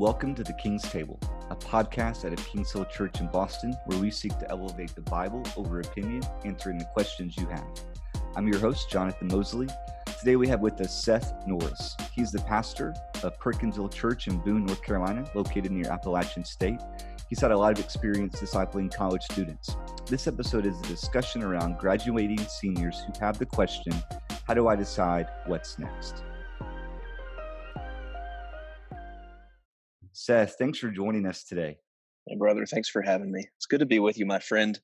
Welcome to the King's Table, a podcast at a King's Hill Church in Boston where we seek to elevate the Bible over opinion, answering the questions you have. I'm your host, Jonathan Mosley. Today we have with us Seth Norris. He's the pastor of Perkinsville Church in Boone, North Carolina, located near Appalachian State. He's had a lot of experience discipling college students. This episode is a discussion around graduating seniors who have the question How do I decide what's next? Seth, thanks for joining us today. Hey, brother, thanks for having me. It's good to be with you, my friend.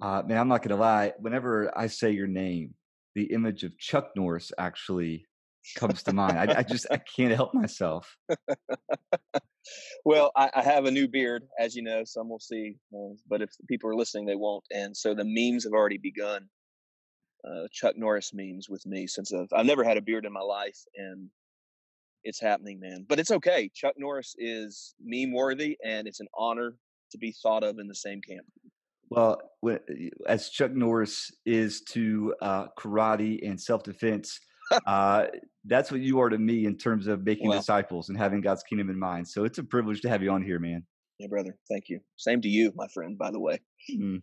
Uh, man, I'm not going to lie. Whenever I say your name, the image of Chuck Norris actually comes to mind. I, I, just I can't help myself. well, I, I, have a new beard, as you know. Some will see, uh, but if people are listening, they won't. And so the memes have already begun. Uh, Chuck Norris memes with me since I've, I've never had a beard in my life, and it's happening, man. But it's okay. Chuck Norris is meme worthy, and it's an honor to be thought of in the same camp. Well, as Chuck Norris is to uh, karate and self defense, uh, that's what you are to me in terms of making well, disciples and having God's kingdom in mind. So it's a privilege to have you on here, man. Yeah, brother. Thank you. Same to you, my friend. By the way. Mm.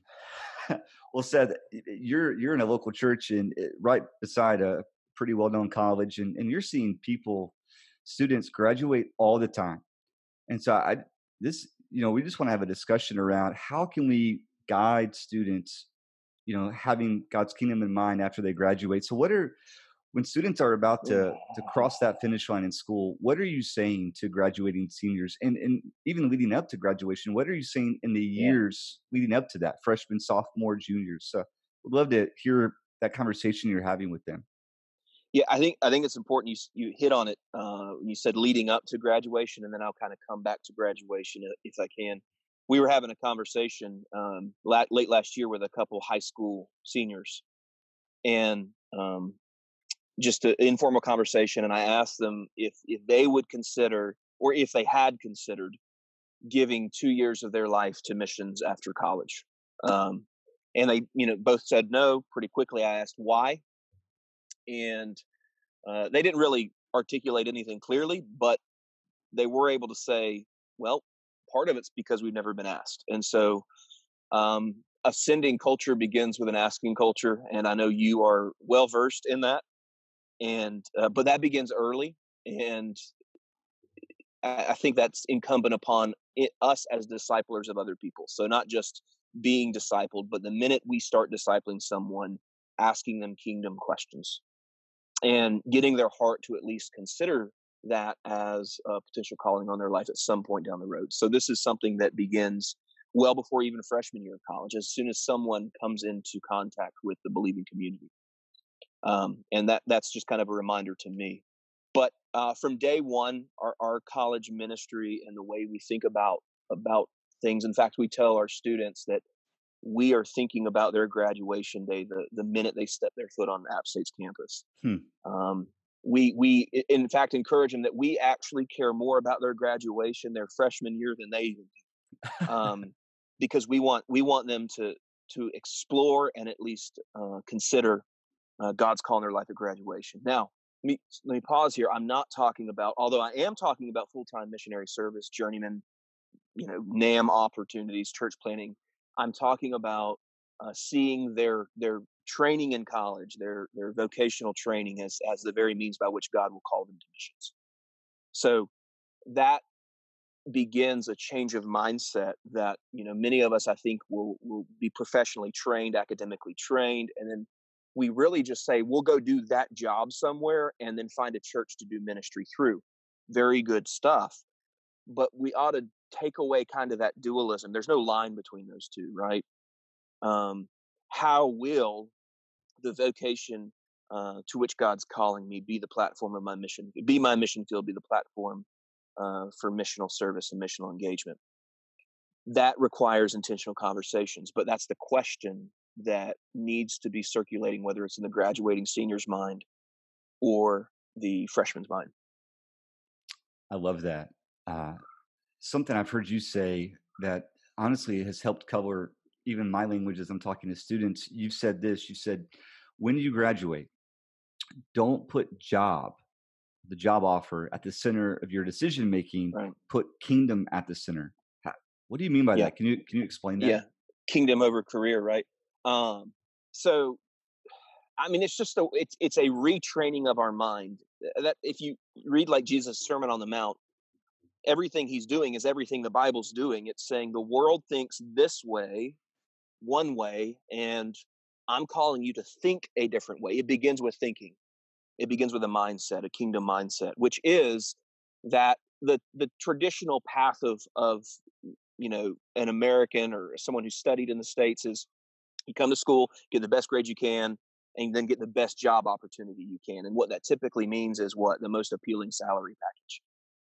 well, Seth, you're you're in a local church and eh, right beside a pretty well known college, and, and you're seeing people students graduate all the time. And so I this you know we just want to have a discussion around how can we guide students you know having God's kingdom in mind after they graduate. So what are when students are about to to cross that finish line in school, what are you saying to graduating seniors and and even leading up to graduation? What are you saying in the years yeah. leading up to that, freshman, sophomore, juniors? So would love to hear that conversation you're having with them. Yeah, I think I think it's important. You you hit on it. Uh, you said leading up to graduation, and then I'll kind of come back to graduation uh, if I can. We were having a conversation um, late last year with a couple high school seniors, and um, just an informal conversation. And I asked them if if they would consider, or if they had considered, giving two years of their life to missions after college. Um, and they, you know, both said no pretty quickly. I asked why, and uh, they didn't really articulate anything clearly, but they were able to say, well, part of it's because we've never been asked. And so, um, ascending culture begins with an asking culture. And I know you are well versed in that. And, uh, but that begins early. And I, I think that's incumbent upon it, us as disciplers of other people. So, not just being discipled, but the minute we start discipling someone, asking them kingdom questions and getting their heart to at least consider that as a potential calling on their life at some point down the road. So this is something that begins well before even freshman year of college, as soon as someone comes into contact with the believing community. Um, and that that's just kind of a reminder to me. But uh, from day one, our, our college ministry and the way we think about about things. In fact, we tell our students that we are thinking about their graduation day the, the minute they step their foot on App State's campus. Hmm. Um, we we in fact encourage them that we actually care more about their graduation their freshman year than they do, um, because we want we want them to to explore and at least uh, consider uh, God's call in their life at graduation. Now, let me let me pause here. I'm not talking about, although I am talking about full time missionary service, journeyman, you know, NAMB opportunities, church planting I'm talking about uh, seeing their their training in college, their their vocational training as as the very means by which God will call them to missions. So that begins a change of mindset that you know many of us I think will will be professionally trained, academically trained, and then we really just say we'll go do that job somewhere and then find a church to do ministry through. Very good stuff, but we ought to take away kind of that dualism. There's no line between those two, right? Um, how will the vocation uh, to which God's calling me be the platform of my mission, be my mission field, be the platform uh, for missional service and missional engagement? That requires intentional conversations, but that's the question that needs to be circulating, whether it's in the graduating senior's mind or the freshman's mind. I love that. Uh, something I've heard you say that honestly has helped color even my language as I'm talking to students. You've said this. You said, when you graduate, don't put job the job offer at the center of your decision making, right. put kingdom at the center. What do you mean by yeah. that? Can you can you explain that? Yeah, kingdom over career, right? Um, so, I mean, it's just a it's it's a retraining of our mind. That if you read like Jesus' Sermon on the Mount, everything he's doing is everything the Bible's doing. It's saying the world thinks this way, one way, and I'm calling you to think a different way. It begins with thinking. It begins with a mindset, a kingdom mindset, which is that the the traditional path of of you know an American or someone who studied in the states is you come to school, get the best grade you can, and then get the best job opportunity you can. And what that typically means is what the most appealing salary package,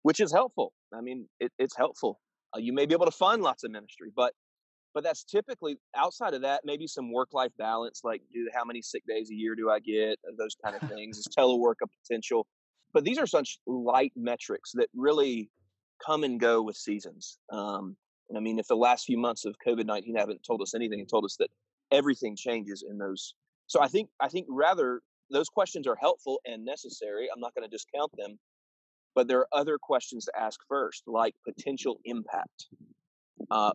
which is helpful. I mean, it, it's helpful. Uh, you may be able to find lots of ministry, but but that's typically outside of that maybe some work life balance like do how many sick days a year do i get those kind of things is telework a potential but these are such light metrics that really come and go with seasons um, and i mean if the last few months of covid-19 haven't told us anything and told us that everything changes in those so i think i think rather those questions are helpful and necessary i'm not going to discount them but there are other questions to ask first like potential impact uh,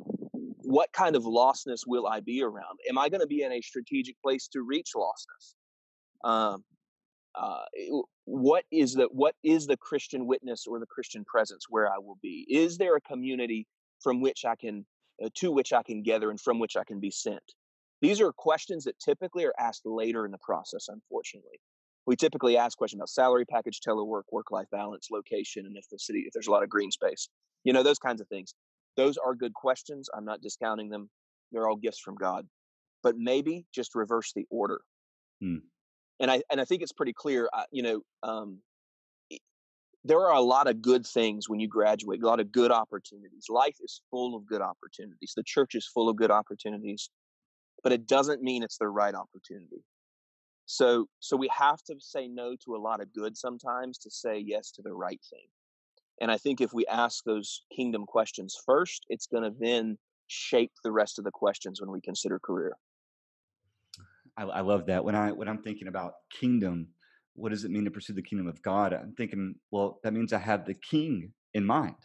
what kind of lostness will I be around? Am I going to be in a strategic place to reach lostness? Um, uh, what is the what is the Christian witness or the Christian presence where I will be? Is there a community from which I can uh, to which I can gather and from which I can be sent? These are questions that typically are asked later in the process. Unfortunately, we typically ask questions about salary package, telework, work life balance, location, and if the city if there's a lot of green space, you know those kinds of things. Those are good questions. I'm not discounting them. They're all gifts from God. But maybe just reverse the order. Hmm. And I and I think it's pretty clear. Uh, you know, um, there are a lot of good things when you graduate. A lot of good opportunities. Life is full of good opportunities. The church is full of good opportunities, but it doesn't mean it's the right opportunity. So so we have to say no to a lot of good sometimes to say yes to the right thing. And I think if we ask those kingdom questions first, it's going to then shape the rest of the questions when we consider career. I, I, love that. When I when I'm thinking about kingdom, what does it mean to pursue the kingdom of God? I'm thinking, well, that means I have the King in mind.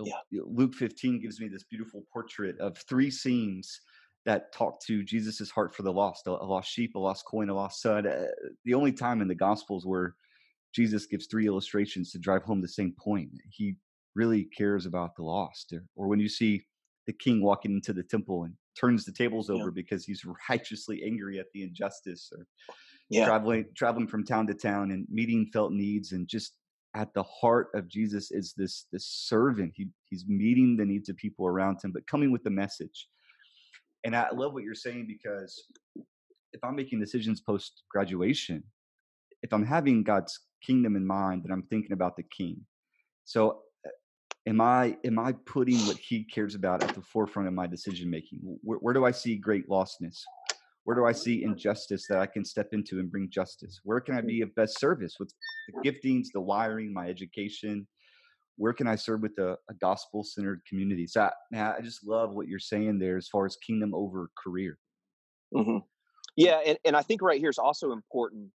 Yeah. Luke 15 gives me this beautiful portrait of three scenes that talk to Jesus's heart for the lost: a, lost sheep, a lost coin, a lost son. Uh, the only time in the Gospels where Jesus gives three illustrations to drive home the same point. He really cares about the lost. Or when you see the king walking into the temple and turns the tables over yeah. because he's righteously angry at the injustice or yeah. traveling traveling from town to town and meeting felt needs and just at the heart of Jesus is this this servant. He he's meeting the needs of people around him, but coming with the message. And I love what you're saying because if I'm making decisions post graduation, if I'm having God's kingdom in mind that I'm thinking about the king. So uh, am I am I putting what he cares about at the forefront of my decision making? Where, where, do I see great lostness? Where do I see injustice that I can step into and bring justice? Where can I be of best service with the giftings, the wiring, my education? Where can I serve with a, a gospel centered community? So I, I just love what you're saying there as far as kingdom over career. Mm-hmm. Yeah, and, and I think right here is also important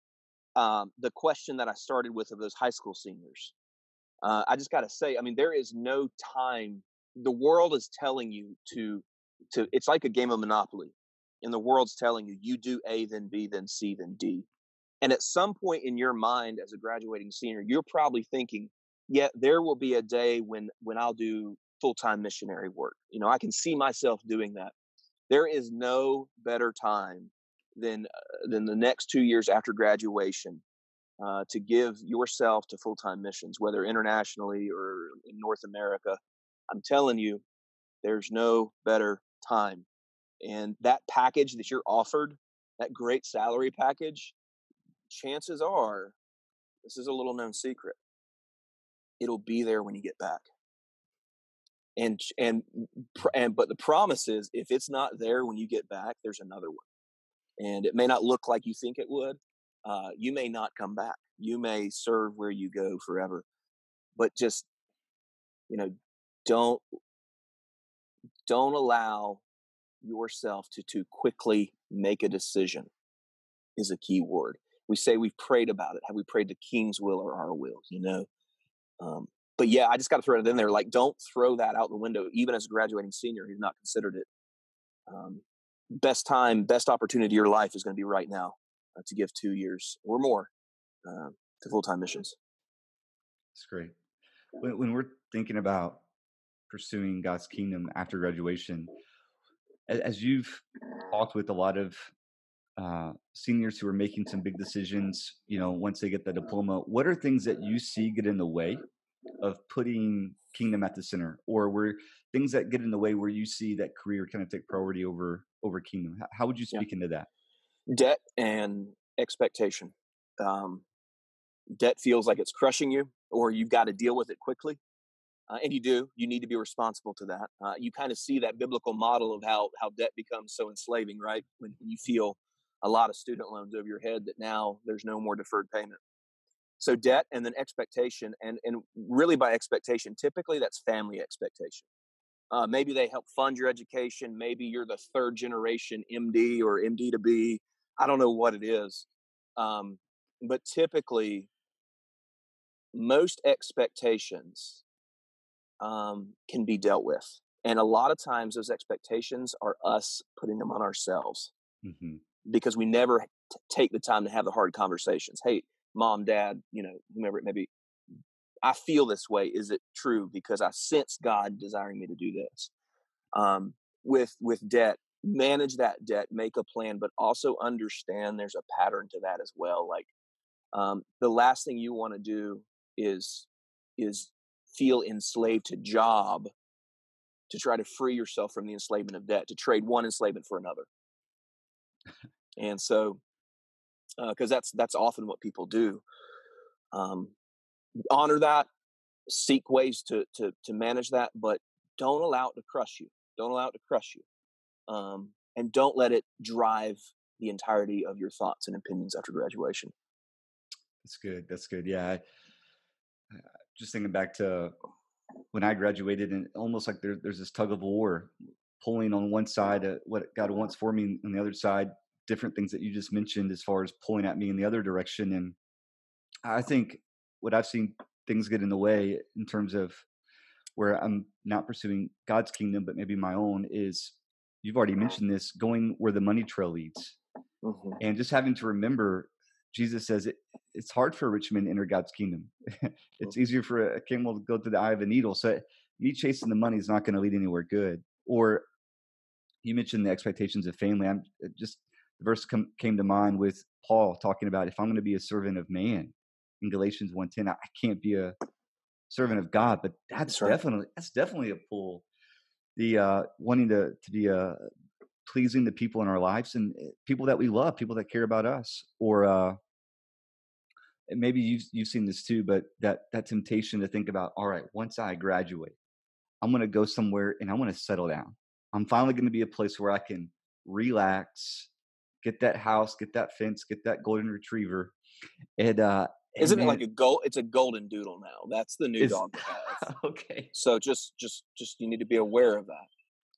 um, the question that I started with of those high school seniors. Uh, I just got to say, I mean, there is no time. The world is telling you to to. It's like a game of Monopoly, and the world's telling you you do A, then B, then C, then D. And at some point in your mind, as a graduating senior, you're probably thinking, "Yeah, there will be a day when when I'll do full time missionary work. You know, I can see myself doing that." There is no better time than uh, than the next two years after graduation uh, to give yourself to full time missions, whether internationally or in North America. I'm telling you, there's no better time. And that package that you're offered, that great salary package, chances are, this is a little known secret, it'll be there when you get back. And and and but the promise is, if it's not there when you get back, there's another one and it may not look like you think it would. Uh, you may not come back. You may serve where you go forever, but just you know, don't don't allow yourself to too quickly make a decision is a key word. we say we've prayed about it. Have we prayed the King's will or our will? You know. Um, but yeah, I just got to throw it in there. Like, don't throw that out the window, even as a graduating senior who's not considered it. Um, best time, best opportunity of your life is going to be right now uh, to give two years or more uh, to full time missions. That's great. When, when, we're thinking about pursuing God's kingdom after graduation, as, as you've talked with a lot of uh, seniors who are making some big decisions, you know, once they get the diploma, what are things that you see get in the way of putting kingdom at the center, or were things that get in the way where you see that career kind of take priority over over kingdom? How would you speak yeah. into that? Debt and expectation. Um, debt feels like it's crushing you, or you've got to deal with it quickly. Uh, and you do. You need to be responsible to that. Uh, you kind of see that biblical model of how how debt becomes so enslaving, right? When, when you feel a lot of student loans over your head that now there's no more deferred payment. So debt and then expectation, and and really by expectation, typically that's family expectation. Uh, maybe they help fund your education. Maybe you're the third generation MD or MD to be. I don't know what it is, um, but typically, most expectations um, can be dealt with, and a lot of times those expectations are us putting them on ourselves mm-hmm. Because we never t- take the time to have the hard conversations. Hey, mom, dad, you know, whomever it may be, I feel this way. Is it true? Because I sense God desiring me to do this. Um, with with debt, manage that debt, make a plan, but also understand there's a pattern to that as well. Like um, the last thing you want to do is is feel enslaved to job to try to free yourself from the enslavement of debt, to trade one enslavement for another. And so, because uh, that's that's often what people do. Um, honor that, seek ways to to to manage that, but don't allow it to crush you. Don't allow it to crush you, um, and don't let it drive the entirety of your thoughts and opinions after graduation. That's good. That's good. Yeah, I, just thinking back to when I graduated, and almost like there, there's this tug of war, pulling on one side uh, what God wants for me, and the other side different things that you just mentioned as far as pulling at me in the other direction. And I think what I've seen things get in the way in terms of where I'm not pursuing God's kingdom, but maybe my own is you've already mentioned this going where the money trail leads. Mm-hmm. And just having to remember, Jesus says it, it's hard for a rich man to enter God's kingdom. it's mm-hmm. easier for a camel to go through the eye of a needle. So me chasing the money is not going to lead anywhere good. Or you mentioned the expectations of family. I'm just the verse come, came to mind with Paul talking about if I'm going to be a servant of man, in Galatians 1:10. I, I can't be a servant of God, but that's, that's right. definitely that's definitely a pull. The uh, wanting to to be uh, pleasing the people in our lives and eh, people that we love, people that care about us, or uh, maybe you've you've seen this too, but that that temptation to think about, all right, once I graduate, I'm going to go somewhere and I want to settle down. I'm finally going to be a place where I can relax, get that house, get that fence, get that golden retriever, and uh, isn't it like a gold? It's a golden doodle now. That's the new dog okay. So just, just, just you need to be aware of that.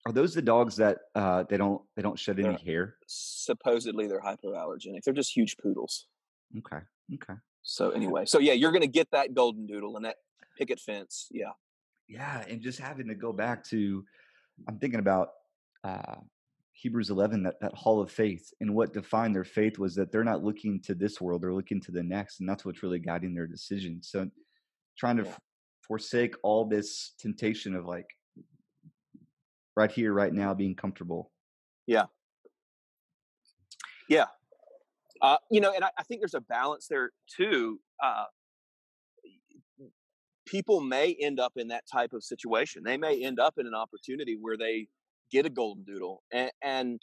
Are those the dogs that uh, they don't they don't shed they're, any hair? Supposedly they're hypoallergenic. They're just huge poodles. Okay. Okay. So anyway, so yeah, you're gonna get that golden doodle and that picket fence. Yeah. Yeah, and just having to go back to, I'm thinking about uh, Hebrews 11, that, that hall of faith. And what defined their faith was that they're not looking to this world, they're looking to the next. And that's what's really guiding their decision. So trying to yeah. f- forsake all this temptation of like right here, right now, being comfortable. Yeah. Yeah. Uh, you know, and I, I, think there's a balance there too. Uh, people may end up in that type of situation. They may end up in an opportunity where they get a golden doodle and, and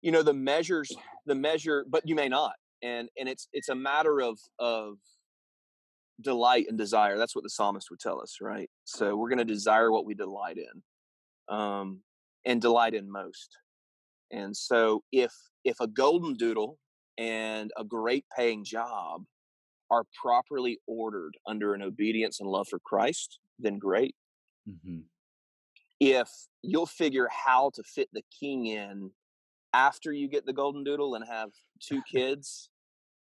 you know the measures the measure but you may not and and it's it's a matter of of delight and desire that's what the psalmist would tell us right? So we're going to desire what we delight in um and delight in most and so if if a golden doodle and a great paying job are properly ordered under an obedience and love for christ then great. Mm-hmm if you'll figure how to fit the king in after you get the golden doodle and have two kids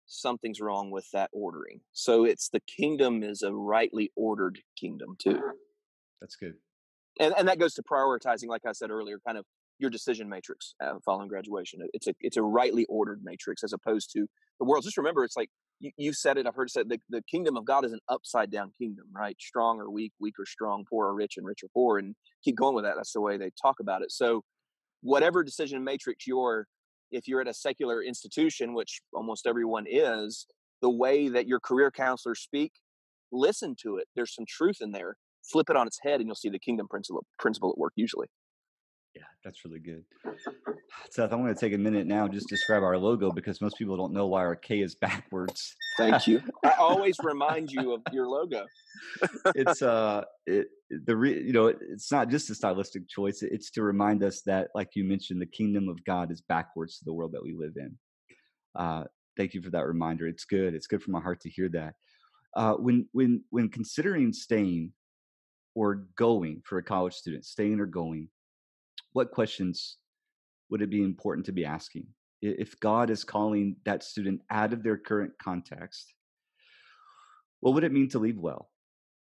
something's wrong with that ordering. So it's the kingdom is a rightly ordered kingdom too. That's good. And and that goes to prioritizing, like I said earlier, kind of your decision matrix uh, following graduation. It's a it's a rightly ordered matrix as opposed to the world. Just remember, it's like you, you said it. I've heard it said the, the kingdom of God is an upside down kingdom, right? Strong or weak, weak or strong, poor or rich, and rich or poor, and keep going with that. That's the way they talk about it. So, whatever decision matrix you're, if you're at a secular institution, which almost everyone is, the way that your career counselors speak, listen to it. There's some truth in there. Flip it on its head, and you'll see the kingdom principle principle at work. Usually. Yeah, that's really good. Seth, I want to take a minute now just describe our logo because most people don't know why our K is backwards. Thank you. I always remind you of your logo. it's uh it the re, you know it's not just a stylistic choice it's to remind us that like you mentioned the kingdom of god is backwards to the world that we live in uh thank you for that reminder it's good it's good for my heart to hear that uh when when when considering staying or going for a college student staying or going what questions would it be important to be asking? If God is calling that student out of their current context, what would it mean to leave well?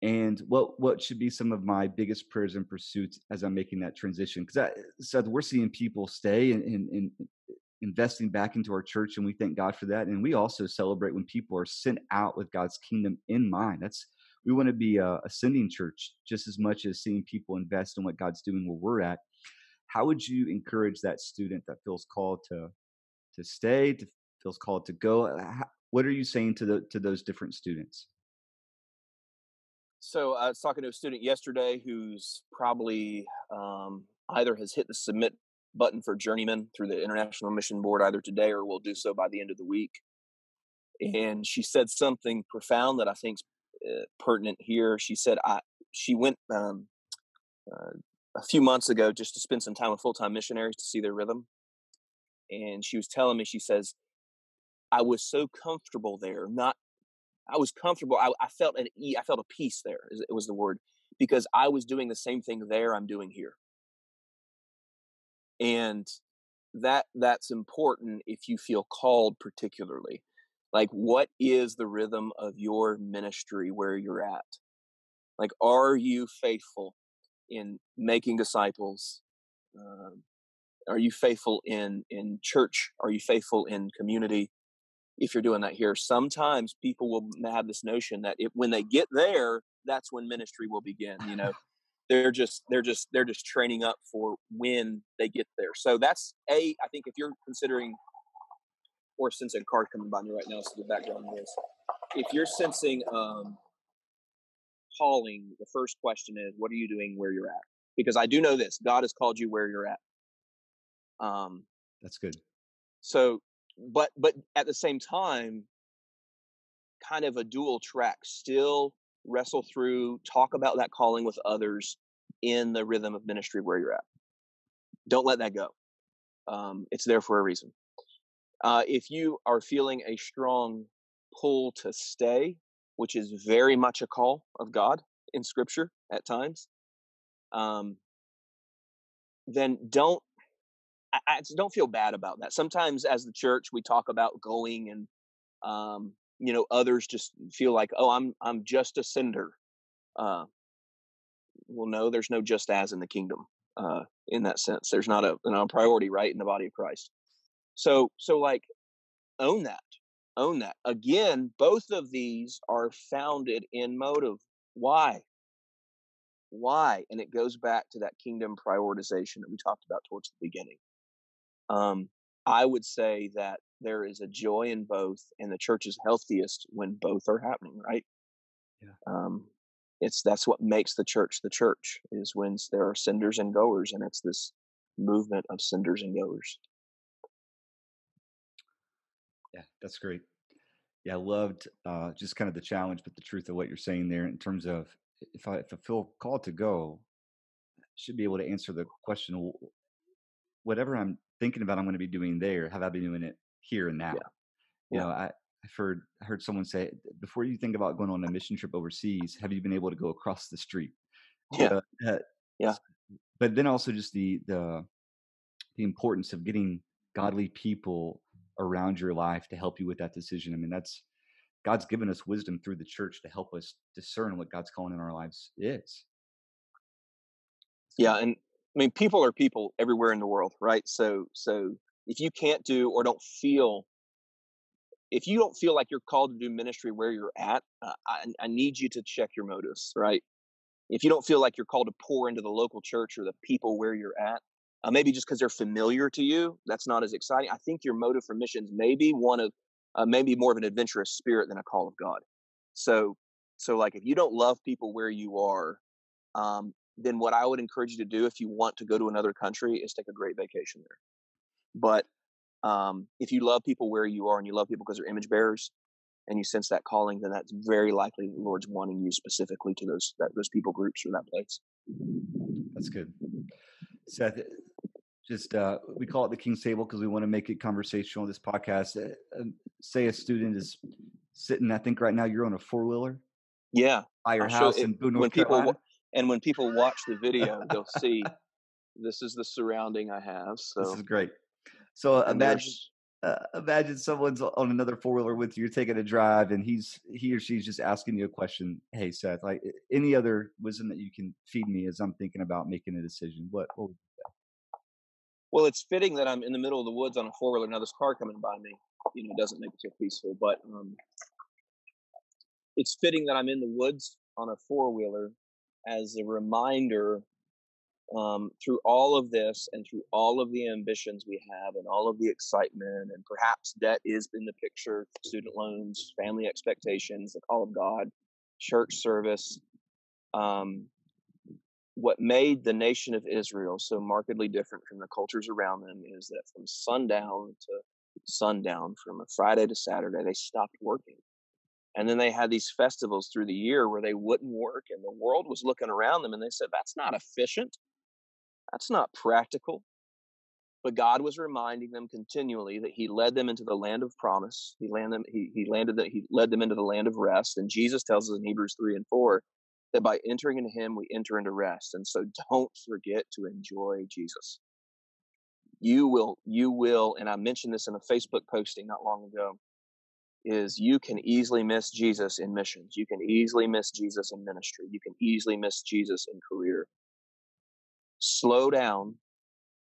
And what what should be some of my biggest prayers and pursuits as I'm making that transition? Because I said we're seeing people stay and, investing back into our church, and we thank God for that. And we also celebrate when people are sent out with God's kingdom in mind. That's we want to be a ascending church just as much as seeing people invest in what God's doing where we're at how would you encourage that student that feels called to to stay to feels called to go uh, what are you saying to the to those different students? So i was talking to a student yesterday who's probably um, either has hit the submit button for journeyman through the international mission board either today or will do so by the end of the week. And she said something profound that i think's uh, pertinent here. She said i she went um, uh, a few months ago just to spend some time with full time missionaries to see their rhythm. And she was telling me, she says, I was so comfortable there. Not, I was comfortable. I, I felt an e. I felt a peace there. It was the word because I was doing the same thing there. I'm doing here, and that that's important if you feel called particularly. Like, what is the rhythm of your ministry where you're at? Like, are you faithful in making disciples? Um, are you faithful in in church? Are you faithful in community? If you're doing that here, sometimes people will have this notion that if, when they get there, that's when ministry will begin. You know, they're just they're just they're just training up for when they get there. So that's a. I think if you're considering, or sensing a card coming by me right now, so the background is. If you're sensing um, calling, the first question is, what are you doing where you're at? Because I do know this God has called you where you're at. Um, That's good. So, but, but at the same time, kind of a dual track, still wrestle through, talk about that calling with others in the rhythm of ministry where you're at. Don't let that go. Um, it's there for a reason. Uh, if you are feeling a strong pull to stay, which is very much a call of God in Scripture at times, um, then don't I, I don't feel bad about that. Sometimes, as the church, we talk about going, and um, you know, others just feel like, oh, I'm I'm just a sender. Uh, well, no, there's no just as in the kingdom. Uh, in that sense, there's not a, a priority, right, in the body of Christ. So, so like, own that own that. Again, both of these are founded in motive. Why? Why? And it goes back to that kingdom prioritization that we talked about towards the beginning. Um, I would say that there is a joy in both, and the church is healthiest when both are happening, right? Yeah. Um, it's that's what makes the church the church is when there are senders and goers, and it's this movement of senders and goers. Yeah, that's great. Yeah, I loved uh, just kind of the challenge, but the truth of what you're saying there in terms of if I if I feel called to go, I should be able to answer the question. Whatever I'm thinking about, I'm going to be doing there. Have I been doing it here and now? Yeah. You yeah. know, I, I've heard I heard someone say before you think about going on a mission trip overseas, have you been able to go across the street? Yeah, uh, yeah. But then also just the the the importance of getting godly people around your life to help you with that decision. I mean, that's God's given us wisdom through the church to help us discern what God's calling in our lives is. Yeah, and I mean, people are people everywhere in the world, right? So, so if you can't do or don't feel, if you don't feel like you're called to do ministry where you're at, uh, I, I need you to check your motives, right? If you don't feel like you're called to pour into the local church or the people where you're at, uh, maybe just because they're familiar to you, that's not as exciting. I think your motive for missions may be one of, uh, maybe more of an adventurous spirit than a call of God. So, so like if you don't love people where you are, um, then what I would encourage you to do if you want to go to another country is take a great vacation there. But um, if you love people where you are and you love people because they're image bearers and you sense that calling, then that's very likely the Lord's wanting you specifically to those that, those people groups or that place. That's good. Seth, just uh, we call it the King's Table because we want to make it conversational. This podcast, uh, say a student is sitting, I think right now you're on a four wheeler. Yeah, by your house in Boone, North Carolina. People, and when people watch the video, they'll see this is the surrounding I have. So this is great. So imagine uh, imagine someone's on another four wheeler with you. You're taking a drive, and he's he or she's just asking you a question. Hey, Seth, like any other wisdom that you can feed me as I'm thinking about making a decision. What? what well, it's fitting that I'm in the middle of the woods on a four wheeler. Now this car coming by me, you know, doesn't make it so peaceful. But um, it's fitting that I'm in the woods on a four wheeler as a reminder um, through all of this and through all of the ambitions we have and all of the excitement and perhaps debt is in the picture student loans family expectations the call of god church service um, what made the nation of israel so markedly different from the cultures around them is that from sundown to sundown from a friday to saturday they stopped working and then they had these festivals through the year where they wouldn't work, and the world was looking around them and they said, That's not efficient. That's not practical. But God was reminding them continually that He led them into the land of promise. He landed them, he, he landed that He led them into the land of rest. And Jesus tells us in Hebrews 3 and 4 that by entering into Him, we enter into rest. And so don't forget to enjoy Jesus. You will, you will, and I mentioned this in a Facebook posting not long ago is you can easily miss Jesus in missions. You can easily miss Jesus in ministry. You can easily miss Jesus in career. Slow down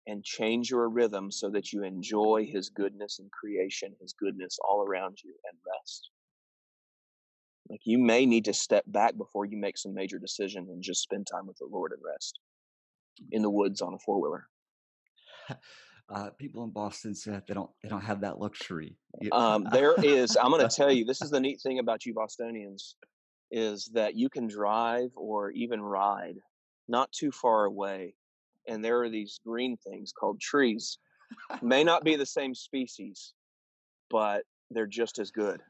and change your rhythm so that you enjoy his goodness in creation, his goodness all around you, and rest. Like you may need to step back before you make some major decision and just spend time with the Lord and rest in the woods on a four wheeler. uh, people in Boston said they don't they don't have that luxury. Um, there is. I'm going to tell you. This is the neat thing about you Bostonians is that you can drive or even ride not too far away, and there are these green things called trees. May not be the same species, but they're just as good.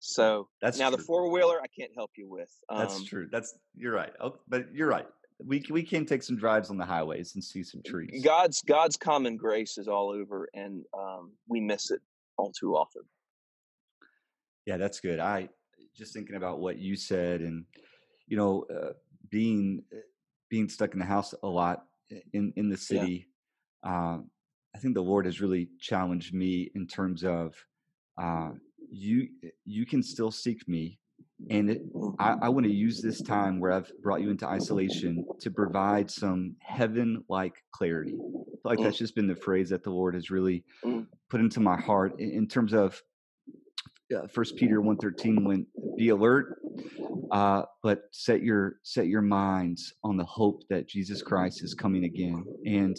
So that's now true. the four wheeler I can't help you with. Um, that's true. That's you're right. Oh, but you're right we we can take some drives on the highways and see some trees. God's God's common grace is all over, and um, we miss it all too often. Yeah, that's good. I just thinking about what you said, and you know, uh, being uh, being stuck in the house a lot in in the city. Yeah. Um, I think the Lord has really challenged me in terms of uh, you you can still seek me and it, I, I want to use this time where I've brought you into isolation to provide some heaven like clarity. like mm. that's just been the phrase that the Lord has really mm. put into my heart in, in terms of uh, First Peter one thirteen. When be alert, uh, but set your set your minds on the hope that Jesus Christ is coming again. And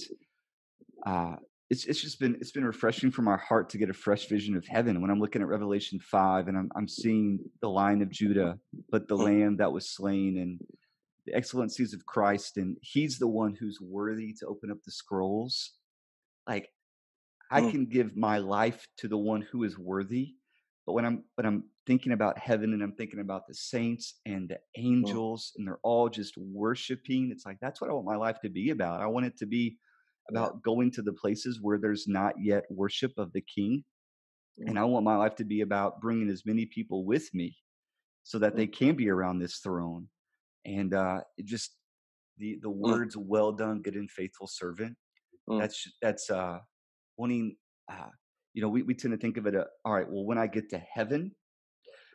uh, it's it's just been it's been refreshing for my heart to get a fresh vision of heaven when I'm looking at Revelation five and I'm I'm seeing the lion of Judah, but the mm. Lamb that was slain and the excellencies of Christ, and He's the one who's worthy to open up the scrolls. Like I mm. can give my life to the one who is worthy, but when I'm but I'm thinking about heaven and I'm thinking about the saints and the mm. angels, and they're all just worshiping. It's like that's what I want my life to be about. I want it to be about going to the places where there's not yet worship of the king. And I want my life to be about bringing as many people with me so that they can be around this throne. And uh, just the the mm. words "Well done, good and faithful servant." Mm. That's that's uh, wanting. Uh, you know, we, we tend to think of it, uh, all right, well, when I get to heaven,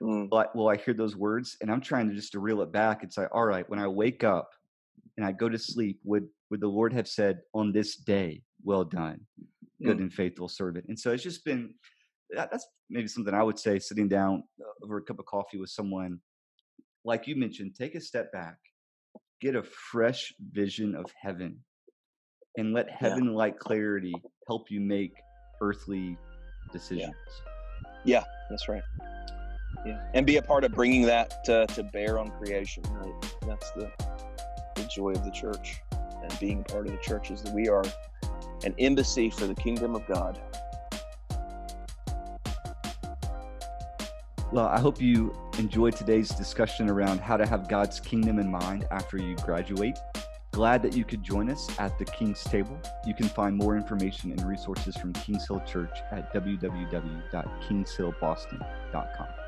Mm. but will I hear those words? And I'm trying to just to reel it back and say, all right, when I wake up and I go to sleep, would would the Lord have said on this day, well done, good Mm. and faithful servant? And so it's just been that, that's maybe something I would say sitting down uh, over a cup of coffee with someone, like you mentioned, take a step back, get a fresh vision of heaven, and let heaven like clarity help you make earthly decisions. Yeah, that's right. Yeah, and be a part of bringing that uh, to bear on creation. Right, that's the the joy of the church, and being part of the church is that we are an embassy for the kingdom of God. Well, I hope you enjoyed today's discussion around how to have God's kingdom in mind after you graduate. Glad that you could join us at the King's Table. You can find more information and resources from Kings Hill Church at www.kingshillboston.com.